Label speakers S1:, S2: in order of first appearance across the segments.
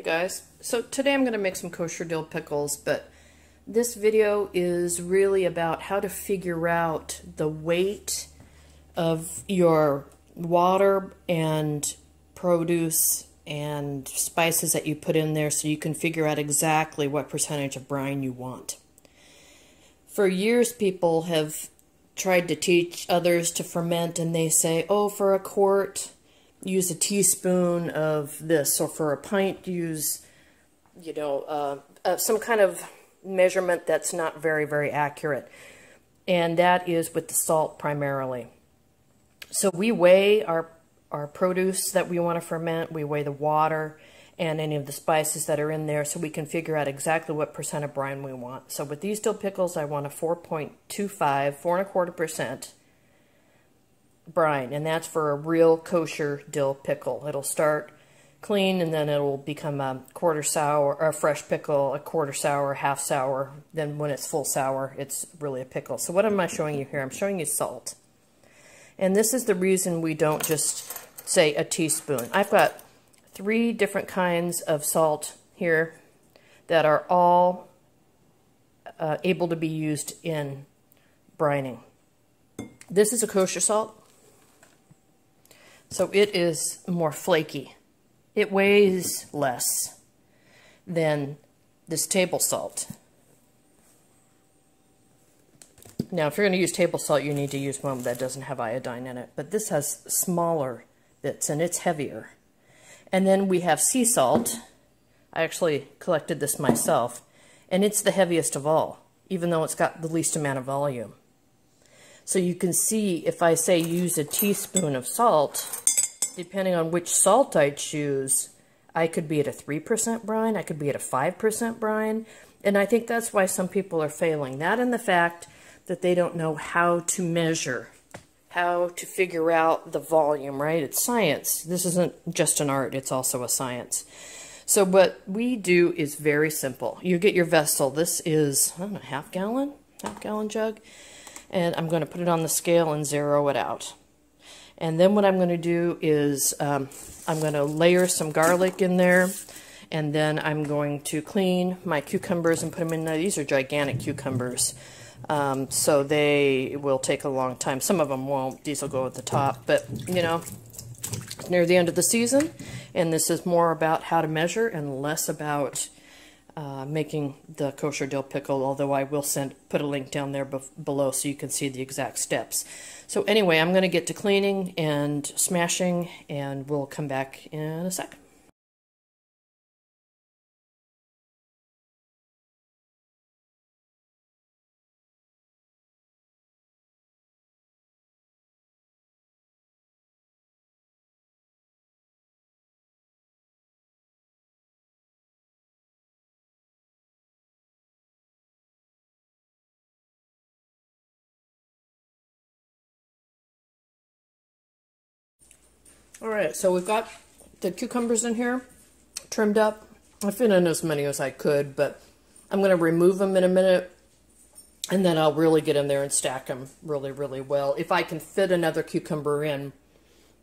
S1: you guys. So today I'm going to make some kosher dill pickles, but this video is really about how to figure out the weight of your water and produce and spices that you put in there so you can figure out exactly what percentage of brine you want. For years people have tried to teach others to ferment and they say, oh, for a quart use a teaspoon of this, or for a pint, use, you know, uh, uh, some kind of measurement that's not very, very accurate. And that is with the salt primarily. So we weigh our, our produce that we want to ferment, we weigh the water and any of the spices that are in there so we can figure out exactly what percent of brine we want. So with these dill pickles, I want a 4.25, four and a quarter percent brine, and that's for a real kosher dill pickle. It'll start clean, and then it will become a quarter sour, a fresh pickle, a quarter sour, half sour. Then when it's full sour, it's really a pickle. So what am I showing you here? I'm showing you salt. And this is the reason we don't just say a teaspoon. I've got three different kinds of salt here that are all uh, able to be used in brining. This is a kosher salt. So it is more flaky. It weighs less than this table salt. Now, if you're going to use table salt, you need to use one that doesn't have iodine in it. But this has smaller bits, and it's heavier. And then we have sea salt. I actually collected this myself. And it's the heaviest of all, even though it's got the least amount of volume. So you can see if I say use a teaspoon of salt, depending on which salt I choose, I could be at a 3% brine, I could be at a 5% brine, and I think that's why some people are failing. That and the fact that they don't know how to measure, how to figure out the volume, right? It's science. This isn't just an art, it's also a science. So what we do is very simple. You get your vessel. This is, I don't know, half gallon, half gallon jug and I'm going to put it on the scale and zero it out. And then what I'm going to do is um, I'm going to layer some garlic in there, and then I'm going to clean my cucumbers and put them in there. These are gigantic cucumbers, um, so they will take a long time. Some of them won't. These will go at the top, but, you know, it's near the end of the season, and this is more about how to measure and less about uh, making the kosher dill pickle, although I will send put a link down there below so you can see the exact steps. So anyway, I'm going to get to cleaning and smashing, and we'll come back in a sec. All right, so we've got the cucumbers in here, trimmed up. I fit in as many as I could, but I'm going to remove them in a minute, and then I'll really get in there and stack them really, really well. If I can fit another cucumber in,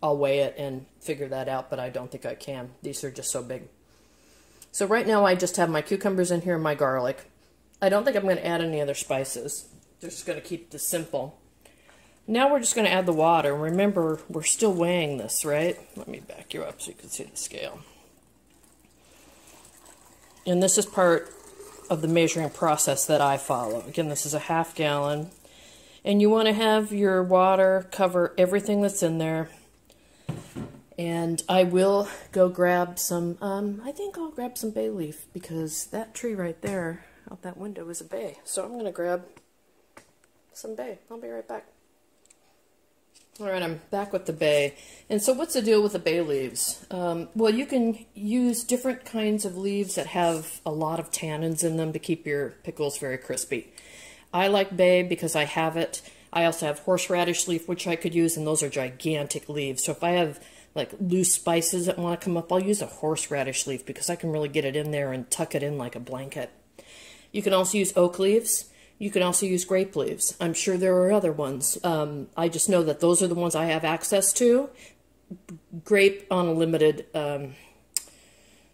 S1: I'll weigh it and figure that out, but I don't think I can. These are just so big. So right now I just have my cucumbers in here and my garlic. I don't think I'm going to add any other spices. Just going to keep this simple. Now we're just going to add the water. Remember, we're still weighing this, right? Let me back you up so you can see the scale. And this is part of the measuring process that I follow. Again, this is a half gallon. And you want to have your water cover everything that's in there. And I will go grab some, um, I think I'll grab some bay leaf because that tree right there out that window is a bay. So I'm going to grab some bay. I'll be right back. All right, I'm back with the bay. And so what's the deal with the bay leaves? Um, well, you can use different kinds of leaves that have a lot of tannins in them to keep your pickles very crispy. I like bay because I have it. I also have horseradish leaf, which I could use, and those are gigantic leaves. So if I have like loose spices that want to come up, I'll use a horseradish leaf because I can really get it in there and tuck it in like a blanket. You can also use oak leaves. You can also use grape leaves. I'm sure there are other ones. Um, I just know that those are the ones I have access to. Grape on a limited um,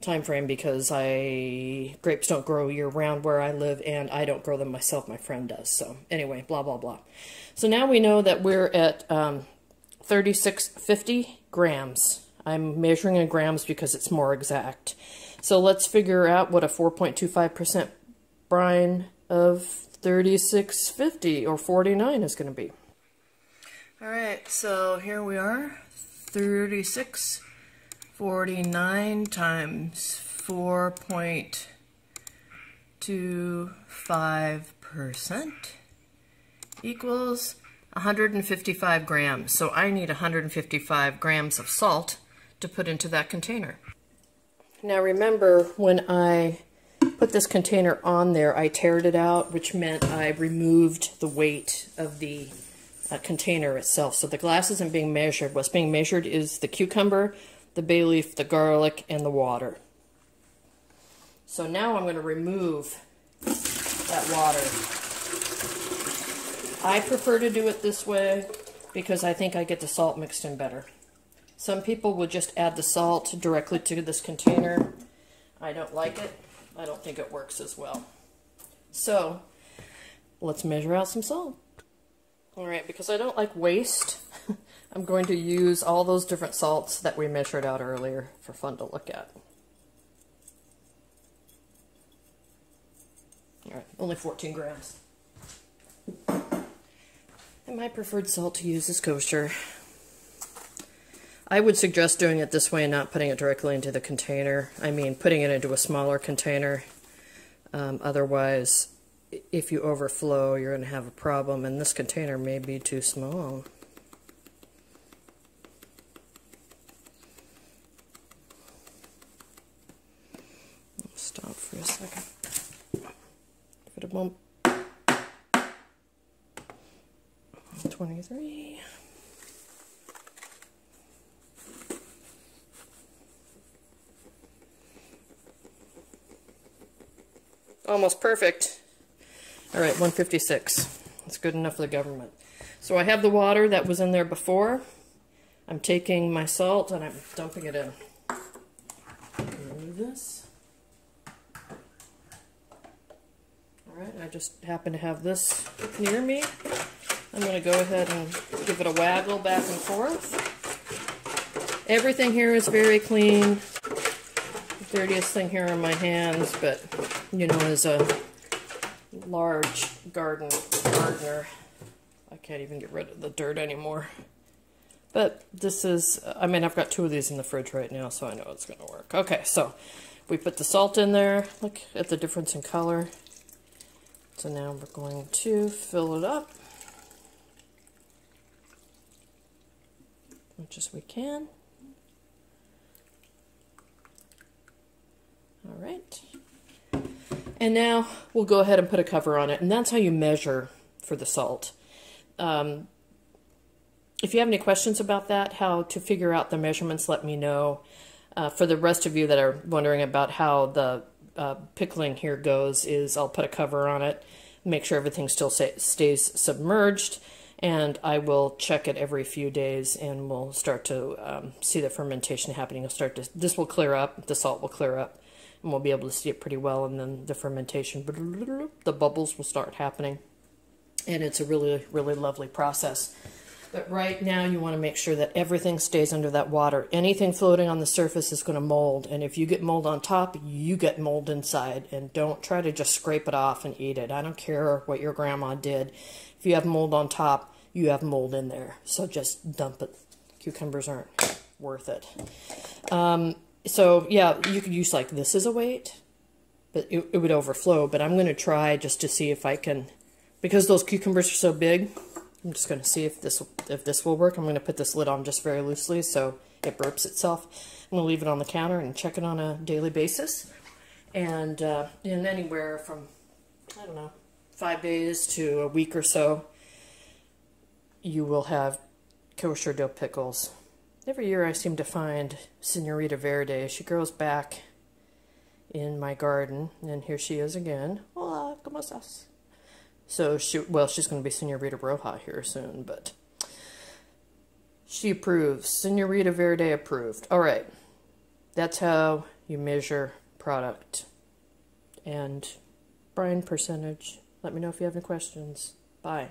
S1: time frame because I grapes don't grow year round where I live and I don't grow them myself. My friend does. So anyway, blah blah blah. So now we know that we're at um, 3650 grams. I'm measuring in grams because it's more exact. So let's figure out what a 4.25% brine of 3650 or 49 is going to be. All right, so here we are, 3649 times 4.25% equals 155 grams. So I need 155 grams of salt to put into that container. Now remember, when I put this container on there, I tared it out, which meant I removed the weight of the uh, container itself. So the glass isn't being measured. What's being measured is the cucumber, the bay leaf, the garlic, and the water. So now I'm going to remove that water. I prefer to do it this way because I think I get the salt mixed in better. Some people will just add the salt directly to this container. I don't like it. I don't think it works as well. So, let's measure out some salt. Alright, because I don't like waste, I'm going to use all those different salts that we measured out earlier for fun to look at. Alright, only 14 grams. And my preferred salt to use is kosher. I would suggest doing it this way and not putting it directly into the container. I mean, putting it into a smaller container. Um, otherwise, if you overflow, you're going to have a problem, and this container may be too small. Stop for a second. Give it a bump. 23. Almost perfect. All right, 156. That's good enough for the government. So I have the water that was in there before. I'm taking my salt and I'm dumping it in. Remove this. All right, I just happen to have this near me. I'm going to go ahead and give it a waggle back and forth. Everything here is very clean dirtiest thing here in my hands, but, you know, as a large garden gardener, I can't even get rid of the dirt anymore. But this is, I mean, I've got two of these in the fridge right now, so I know it's going to work. Okay, so we put the salt in there. Look at the difference in color. So now we're going to fill it up. Much as we can. All right. And now we'll go ahead and put a cover on it. And that's how you measure for the salt. Um, if you have any questions about that, how to figure out the measurements, let me know. Uh, for the rest of you that are wondering about how the uh, pickling here goes is I'll put a cover on it, make sure everything still stays submerged, and I will check it every few days and we'll start to um, see the fermentation happening. It'll start to, this will clear up, the salt will clear up, and we'll be able to see it pretty well and then the fermentation. The bubbles will start happening. And it's a really really lovely process. But right now you want to make sure that everything stays under that water. Anything floating on the surface is going to mold. And if you get mold on top you get mold inside. And don't try to just scrape it off and eat it. I don't care what your grandma did. If you have mold on top you have mold in there. So just dump it. Cucumbers aren't worth it. Um, so yeah, you could use like this as a weight, but it, it would overflow. But I'm going to try just to see if I can, because those cucumbers are so big, I'm just going to see if this if this will work. I'm going to put this lid on just very loosely so it burps itself. I'm going to leave it on the counter and check it on a daily basis. And uh, in anywhere from, I don't know, five days to a week or so, you will have kosher dill pickles Every year I seem to find Senorita Verde. She grows back in my garden, and here she is again. Hola, ¿cómo estás? So she, well, she's going to be Senorita Roja here soon, but she approves. Senorita Verde approved. All right, that's how you measure product and brine percentage. Let me know if you have any questions. Bye.